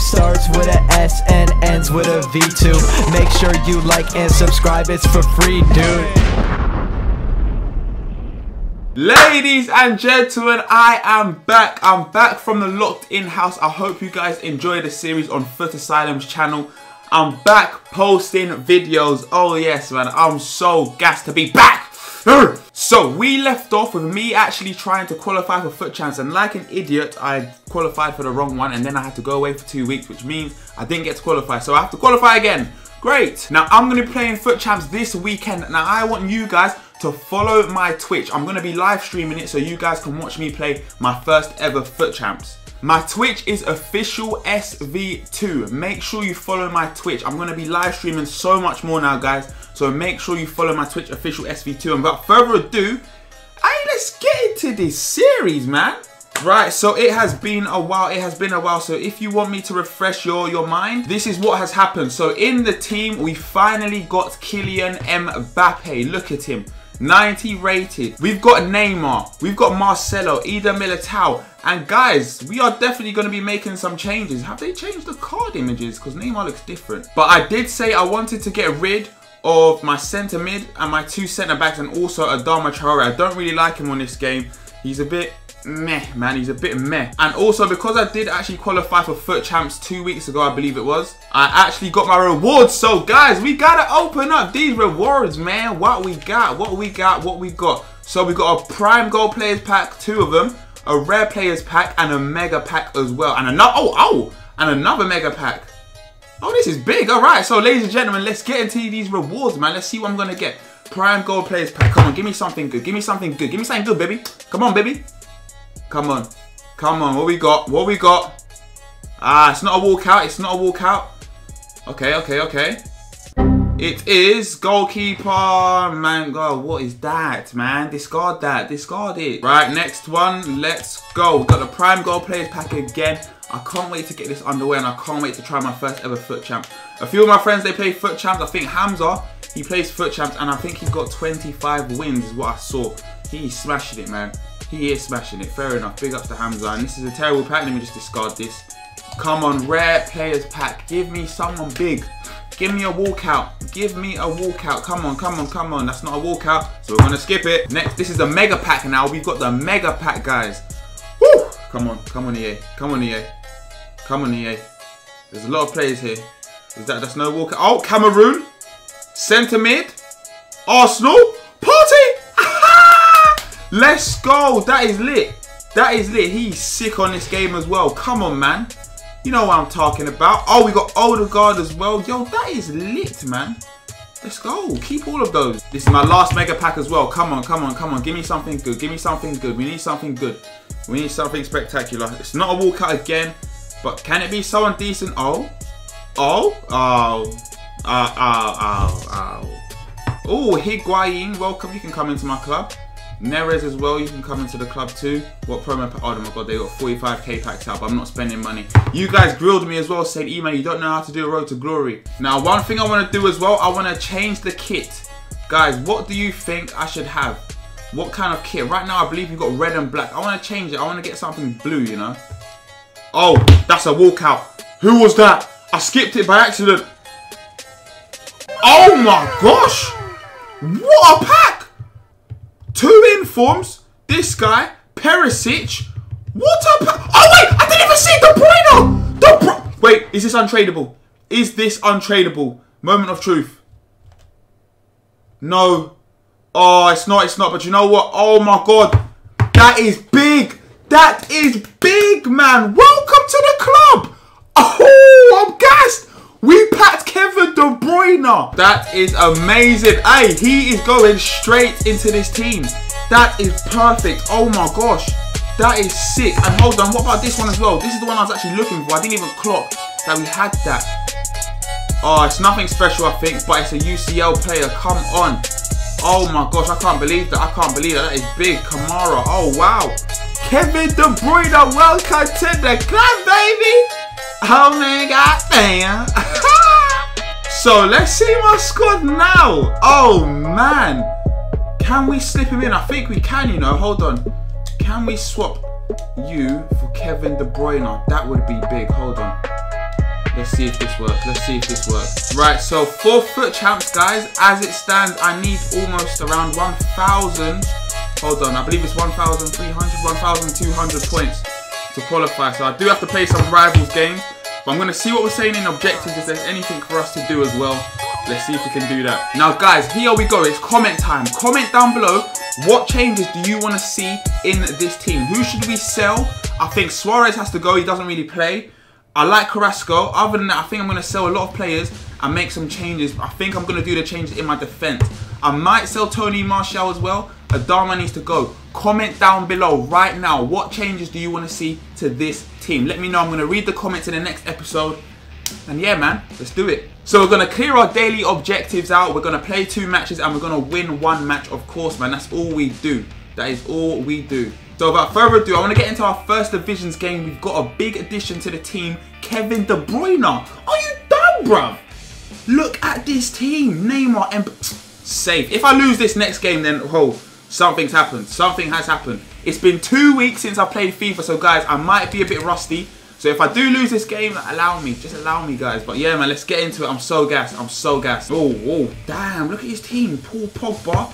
starts with a S and ends with a V2. Make sure you like and subscribe, it's for free, dude. Ladies and gentlemen, I am back. I'm back from the locked in house. I hope you guys enjoy the series on Foot Asylum's channel. I'm back posting videos. Oh yes, man. I'm so gassed to be back. So we left off with me actually trying to qualify for FUT champs and like an idiot I qualified for the wrong one and then I had to go away for two weeks which means I didn't get to qualify so I have to qualify again. Great. Now I'm going to be playing FUT champs this weekend. Now I want you guys to follow my Twitch. I'm going to be live streaming it so you guys can watch me play my first ever FUT champs. My Twitch is official SV2. Make sure you follow my Twitch. I'm to be live streaming so much more now, guys. So make sure you follow my Twitch official SV2. And without further ado, hey, let's get into this series, man. Right, so it has been a while. It has been a while. So if you want me to refresh your, your mind, this is what has happened. So in the team, we finally got Kylian Mbappe. Look at him. 90 rated. We've got Neymar. We've got Marcelo, Eder Militao. And guys, we are definitely going to be making some changes. Have they changed the card images? Because Neymar looks different. But I did say I wanted to get rid of my centre mid and my two centre backs and also Adama Traore. I don't really like him on this game. He's a bit meh, man. He's a bit meh. And also, because I did actually qualify for FUT Champs two weeks ago, I believe it was, I actually got my rewards. So, guys, we got to open up these rewards, man. What we got, what we got, what we got. So, we got a Prime Gold Players Pack, two of them, a Rare Players Pack, and a Mega Pack as well. And another, oh, oh, and another Mega Pack. Oh, this is big. All right. So, ladies and gentlemen, let's get into these rewards, man. Let's see what I'm going to get. Prime Gold Players Pack. Come on, give me something good. Give me something good. Give me something good, baby. Come on, baby. Come on. Come on. What we got? What we got? Ah, it's not a walkout. It's not a walkout. Okay, okay, okay. It is goalkeeper. Man, God, what is that, man? Discard that. Discard it. Right, next one. Let's go. We've got the Prime Gold Players Pack again. I can't wait to get this underway and I can't wait to try my first ever FUT champ. A few of my friends, they play FUT champs. I think Hamza, he plays FUT champs and I think he's got 25 wins is what I saw. He's smashing it, man. He is smashing it. Fair enough. Big ups to Hamza. And this is a terrible pack. Let me just discard this. Come on, rare players pack. Give me someone big. Give me a walkout. Give me a walkout. Come on, come on, come on. That's not a walkout. So we're going to skip it. Next, this is the mega pack now. We've got the mega pack, guys. Woo! Come on, come on, EA. Come on, EA. Come on, EA. There's a lot of players here. Is that, that's no walkout. Oh, Cameroon. Centre mid. Arsenal. Let's go. That is lit. That is lit. He's sick on this game as well. Come on, man. You know what I'm talking about. Oh, we got Odegaard as well. Yo, that is lit, man. Let's go. Keep all of those. This is my last mega pack as well. Come on, come on, come on. Give me something good. Give me something good. We need something good. We need something spectacular. It's not a walkout again, but can it be someone decent? Oh. Oh. Oh. Uh, oh, oh, oh. Oh, Higuain, welcome. You can come into my club. Neres as well, you can come into the club too. What promo pack? Oh my god, they got 45k packs out, but I'm not spending money. You guys grilled me as well, saying, email, you don't know how to do a road to glory. Now, one thing I want to do as well, I want to change the kit. Guys, what do you think I should have? What kind of kit? Right now, I believe you've got red and black. I want to change it. I want to get something blue, you know? Oh, that's a walkout. Who was that? I skipped it by accident. Oh my gosh! What a pack! Two informs. This guy, Perisic. What a... Oh, wait! I didn't even see De Bruyne! De Bru wait, is this untradeable? Is this untradeable? Moment of truth. No. Oh, it's not, it's not. But you know what? Oh, my God. That is big. That is big, man. Welcome to the club. Oh, I'm gassed. We packed Kevin De Bruyne. That is amazing. Hey, he is going straight into this team. That is perfect. Oh my gosh. That is sick. And hold on, what about this one as well? This is the one I was actually looking for. I didn't even clock that we had that. Oh, it's nothing special, I think, but it's a UCL player. Come on. Oh my gosh, I can't believe that. I can't believe that. That is big. Kamara. Oh, wow. Kevin De Bruyne, welcome to the club, baby. Oh man, god, damn. so let's see my squad now. Oh man. Can we slip him in? I think we can, you know. Hold on. Can we swap you for Kevin De Bruyne? That would be big. Hold on. Let's see if this works. Let's see if this works. Right, so for FUT champs, guys, as it stands, I need almost around 1,000. Hold on, I believe it's 1,300, 1,200 points to qualify. So I do have to play some rivals games. But I'm going to see what we're saying in objectives, if there's anything for us to do as well. Let's see if we can do that. Now, guys, here we go. It's comment time. Comment down below. What changes do you want to see in this team? Who should we sell? I think Suarez has to go. He doesn't really play. I like Carrasco. Other than that, I think I'm going to sell a lot of players and make some changes. I think I'm going to do the changes in my defense. I might sell Tony Martial as well. Adama needs to go. Comment down below right now. What changes do you want to see to this team? Let me know. I'm going to read the comments in the next episode. And yeah, man, let's do it. So we're going to clear our daily objectives out. We're going to play two matches and we're going to win one match, of course, man. That's all we do. That is all we do. So without further ado, I want to get into our first divisions game. We've got a big addition to the team, Kevin De Bruyne. Are you dumb, bruv? Look at this team. Neymar and safe. If I lose this next game, then oh, something's happened. Something has happened. It's been two weeks since I played FIFA, so guys, I might be a bit rusty. So if I do lose this game, allow me. Just allow me, guys. But yeah, man, let's get into it. I'm so gassed. I'm so gassed. Oh, oh, damn. Look at his team. Paul Pogba.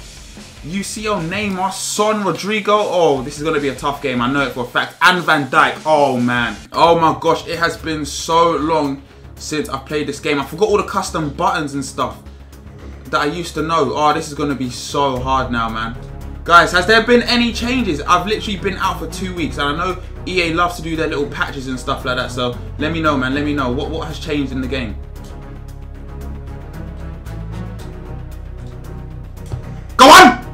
you see UCL, Neymar, Son, Rodrigo. Oh, this is going to be a tough game. I know it for a fact. And Van Dijk. Oh, man. Oh, my gosh. It has been so long since I played this game. I forgot all the custom buttons and stuff that I used to know. Oh, this is going to be so hard now, man. Guys, has there been any changes? I've literally been out for two weeks. And I know EA loves to do their little patches and stuff like that. So let me know, man. Let me know. What, what has changed in the game? Go on!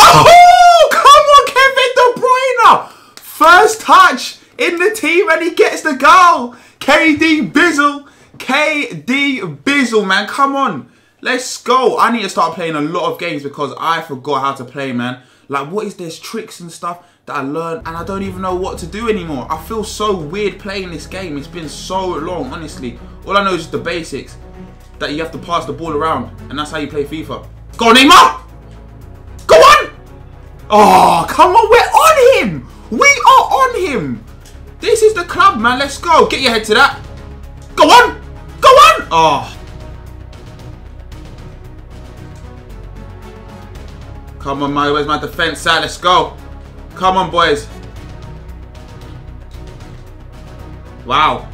Oh, come on, Kevin De Bruyne! First touch in the team and he gets the goal. KD Bizzle. KD Bizzle, man. Come on. Let's go. I need to start playing a lot of games because I forgot how to play, man. Like, what is this tricks and stuff that I learned and I don't even know what to do anymore. I feel so weird playing this game. It's been so long, honestly. All I know is just the basics. That you have to pass the ball around and that's how you play FIFA. Go on, Neymar! Go on! Oh, come on, we're on him! We are on him! This is the club, man. Let's go. Get your head to that. Go on! Go on! Oh, Come on, my, where's my defense at? Let's go. Come on, boys. Wow.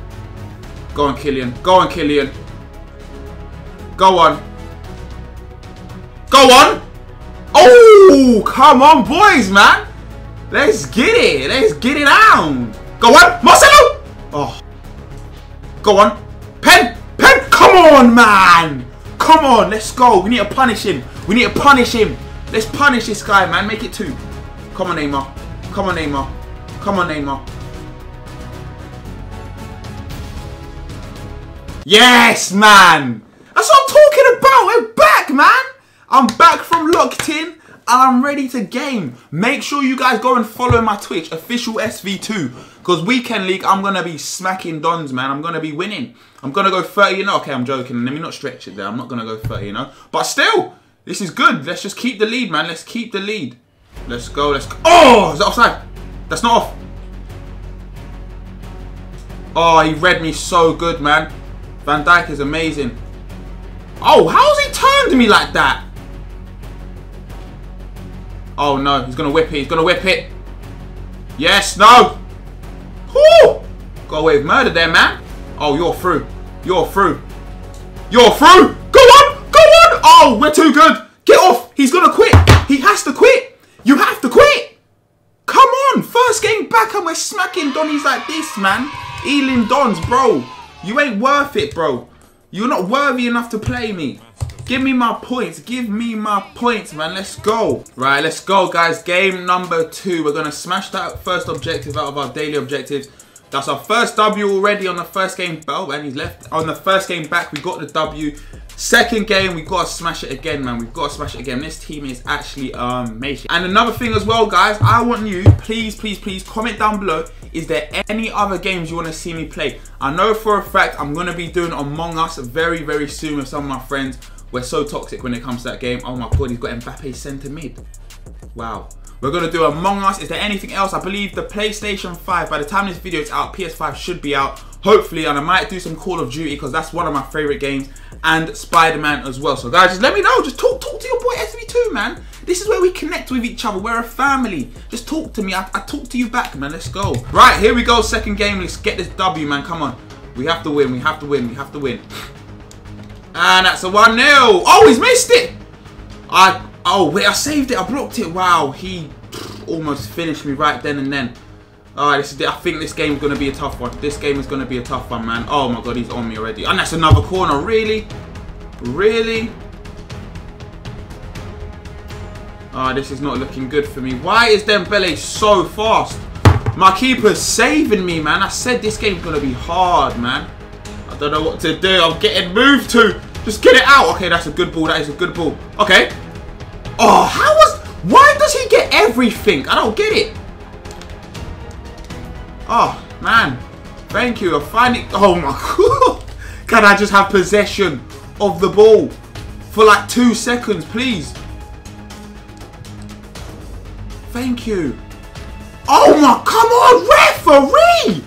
Go on, Kylian. Go on, Kylian. Go on. Go on. Oh, come on, boys, man. Let's get it. Let's get it down. Go on, Marcelo. Oh. Go on. Pen. Pen. Come on, man. Come on. Let's go. We need to punish him. We need to punish him. Let's punish this guy, man. Make it two. Come on, Neymar. Come on, Neymar. Come on, Neymar. Yes, man. That's what I'm talking about. We're back, man. I'm back from locked in and I'm ready to game. Make sure you guys go and follow my Twitch, official SV2. Because weekend league, I'm going to be smacking dons, man. I'm going to be winning. I'm going to go 30, you oh, know. Okay, I'm joking. Let me not stretch it there. I'm not going to go 30, you oh. know. But still, this is good. Let's just keep the lead, man. Let's keep the lead. Let's go. Let's go. Oh, is that offside? That's not off. Oh, he read me so good, man. Van Dijk is amazing. Oh, how's he turned me like that? Oh, no. He's going to whip it. He's going to whip it. Yes. No. Whoo! Got away with murder there, man. Oh, you're through. You're through. You're through. Oh, we're too good. Get off. He's going to quit. He has to quit. You have to quit. Come on. First game back and we're smacking Donnies like this, man. Ealing Dons, bro. You ain't worth it, bro. You're not worthy enough to play me. Give me my points. Give me my points, man. Let's go. Right, let's go, guys. Game number two. We're going to smash that first objective out of our daily objectives. That's our first W already on the first game. Oh, and he's left. On the first game back, we got the W. Second game, we've got to smash it again, man. We've got to smash it again. This team is actually amazing. And another thing as well, guys, I want you, please, please, please, comment down below. Is there any other games you want to see me play? I know for a fact I'm going to be doing Among Us very, very soon with some of my friends. We're so toxic when it comes to that game. Oh my god, he's got Mbappe centre mid. Wow. We're going to do Among Us. Is there anything else? I believe the PlayStation 5, by the time this video is out, PS5 should be out. Hopefully, and I might do some Call of Duty because that's one of my favorite games, and Spider-Man as well. So guys, just let me know. Just talk, talk to your boy SV2, man. This is where we connect with each other. We're a family. Just talk to me. I, I talk to you back, man. Let's go. Right, here we go. Second game. Let's get this W, man. Come on. We have to win. We have to win. We have to win. And that's a 1-0. Oh, he's missed it. I Oh, wait, I saved it. I blocked it. Wow, he almost finished me right then and then. Alright, this is I think this game is going to be a tough one. This game is going to be a tough one, man. Oh my god, he's on me already. And that's another corner. Really? Really? Ah, oh, this is not looking good for me. Why is Dembele so fast? My keeper's saving me, man. I said this game's going to be hard, man. I don't know what to do. I'm getting moved to. Just get it out. Okay, that's a good ball. That is a good ball. Okay. Oh, how was... Why does he get everything? I don't get it. Oh, man. Thank you. I finally... Oh, my God. Can I just have possession of the ball for like two seconds, please? Thank you. Oh, my... Come on, referee!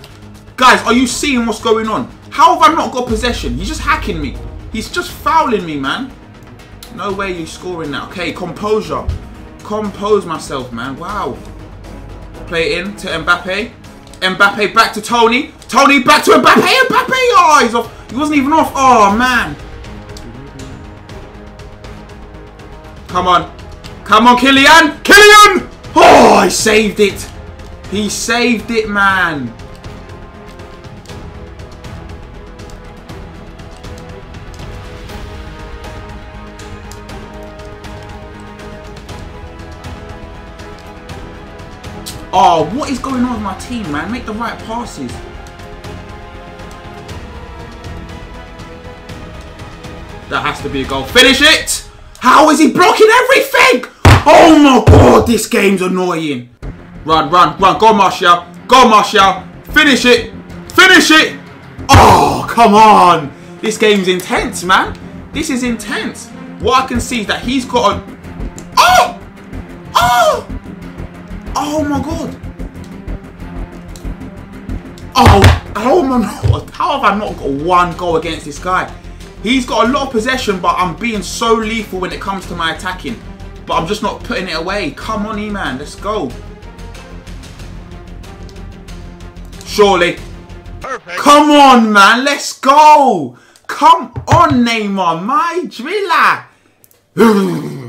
Guys, are you seeing what's going on? How have I not got possession? He's just hacking me. He's just fouling me, man. No way you're scoring that. Okay, composure. Compose myself, man. Wow. Play it in to Mbappe. Mbappe back to Tony. Tony back to Mbappe. Mbappe. Oh, he's off. He wasn't even off. Oh, man. Come on. Come on, Kylian. Kylian! Oh, he saved it. He saved it, man. Oh, what is going on with my team, man? Make the right passes. That has to be a goal. Finish it! How is he blocking everything? Oh my god, this game's annoying. Run, run, run. Go, Martial. Go, Martial. Finish it. Finish it. Oh, come on. This game's intense, man. This is intense. What I can see is that he's got a... Oh! Oh! Oh my god! Oh, oh my god! How have I not got one goal against this guy? He's got a lot of possession, but I'm being so lethal when it comes to my attacking. But I'm just not putting it away. Come on, E-Man, let's go. Surely. Perfect. Come on, man, let's go. Come on, Neymar, my driller.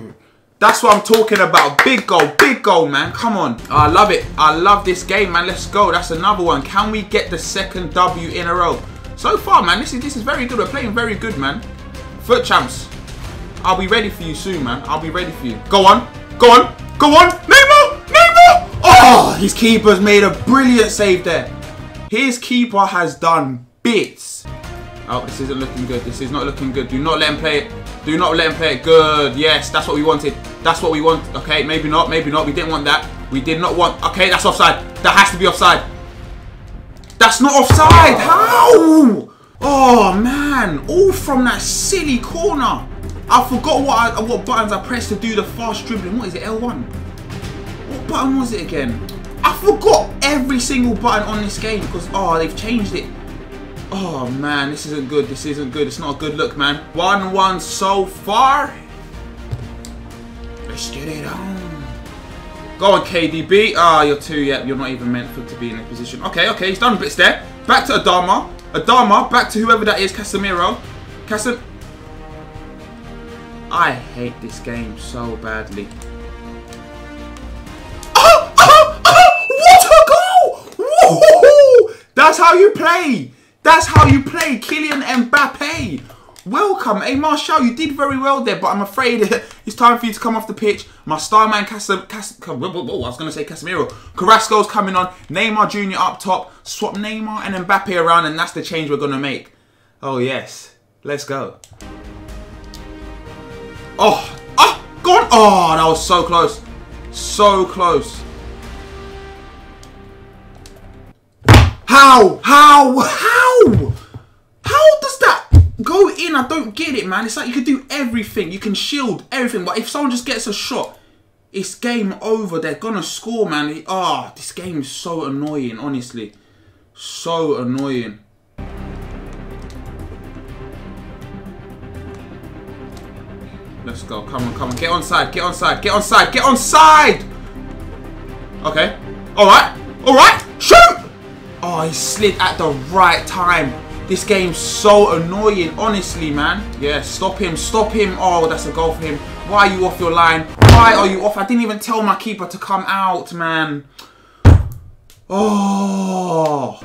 That's what I'm talking about. Big goal, big goal, man. Come on. I love it. I love this game, man. Let's go. That's another one. Can we get the second W in a row? So far, man, this is this is very good. We're playing very good, man. FUT champs. I'll be ready for you soon, man. I'll be ready for you. Go on. Go on. Go on. Neymar. Neymar. Oh, his keeper's made a brilliant save there. His keeper has done bits. Oh, this isn't looking good. This is not looking good. Do not let him play it. Do not let him play it. Good. Yes, that's what we wanted. That's what we want. Okay, maybe not. Maybe not. We didn't want that. We did not want... Okay, that's offside. That has to be offside. That's not offside. How? Oh, man. All from that silly corner. I forgot what I, what buttons I pressed to do the fast dribbling. What is it? L1? What button was it again? I forgot every single button on this game because, oh, they've changed it. Oh man, this isn't good. This isn't good. It's not a good look, man. 1-1 so far. Let's get it on. Go on, KDB. Ah, oh, you're two. Yep, you're not even meant for to be in a position. Okay, okay, he's done bits there. Back to Adama. Adama, back to whoever that is. Casemiro. Casem... I hate this game so badly. Oh, oh, oh, what a goal! That's how you play. That's how you play Kylian Mbappe. Welcome. Hey, Martial, you did very well there, but I'm afraid it's time for you to come off the pitch. My star man, Casem, Cas I was going to say Casemiro. Carrasco's coming on. Neymar Jr. up top. Swap Neymar and Mbappe around, and that's the change we're going to make. Oh, yes. Let's go. Oh, oh, gone. Oh, that was so close. So close. How? How? How? How does that go in? I don't get it, man. It's like you can do everything. You can shield everything. But if someone just gets a shot, it's game over. They're going to score, man. Ah, oh, this game is so annoying, honestly. So annoying. Let's go. Come on, come on. Get on side. Get on side. Get on side. Get on side. Okay. All right. All right. Oh, he slid at the right time. This game's so annoying, honestly, man. Yeah, stop him. Stop him. Oh, that's a goal for him. Why are you off your line? Why are you off? I didn't even tell my keeper to come out, man. Oh.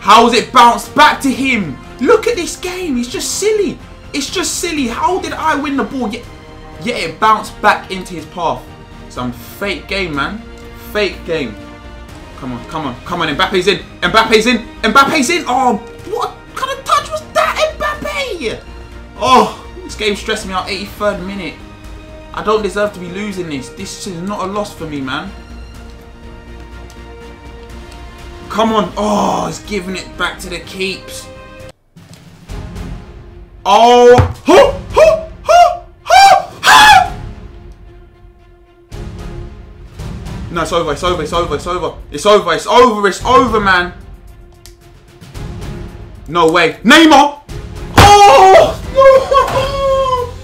How's it bounced back to him? Look at this game. It's just silly. It's just silly. How did I win the ball? Yet, yet it bounced back into his path. Some fake game, man. Fake game. Come on, come on, come on. Mbappe's in. Mbappe's in. Mbappe's in. Oh, what kind of touch was that, Mbappe? Oh, this game stressed me out. 83rd minute. I don't deserve to be losing this. This is not a loss for me, man. Come on. Oh, he's giving it back to the keeps. Oh. Huh, No, it's over, it's over, it's over, it's over. It's over, it's over, it's over, man. No way. Neymar! Oh! No!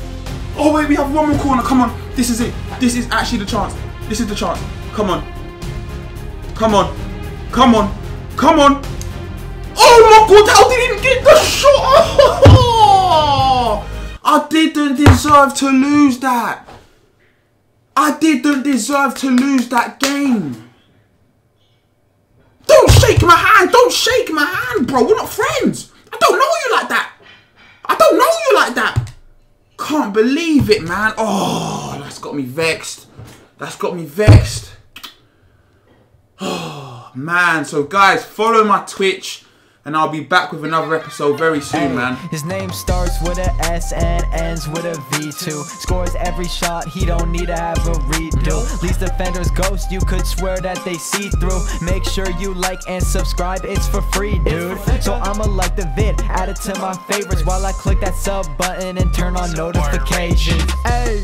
Oh, wait, we have one more corner. Come on. This is it. This is actually the chance. This is the chance. Come on. Come on. Come on. Come on. Oh my god, how did he get the shot? Oh, I didn't deserve to lose that. I didn't deserve to lose that game. Don't shake my hand. Don't shake my hand, bro. We're not friends. I don't know you like that. I don't know you like that. Can't believe it, man. Oh, that's got me vexed. That's got me vexed. Oh, man. So, guys, follow my Twitch. And I'll be back with another episode very soon, man. His name starts with a S and ends with a V2. Scores every shot, he don't need to have a redo. These defenders ghost, you could swear that they see through. Make sure you like and subscribe, it's for free, dude. So I'ma like the vid, add it to my favorites while I click that sub button and turn on notifications. Hey.